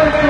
Amen.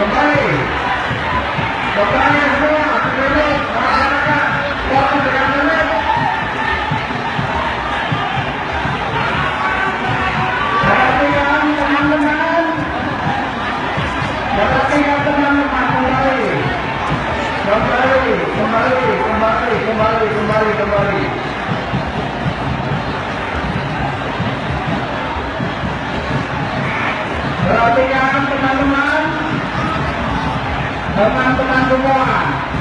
kembali, kembali, kembali, kembali. Perhatikan teman-teman teman-teman semua.